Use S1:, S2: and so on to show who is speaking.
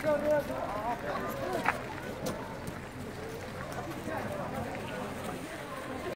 S1: Sơ 个好。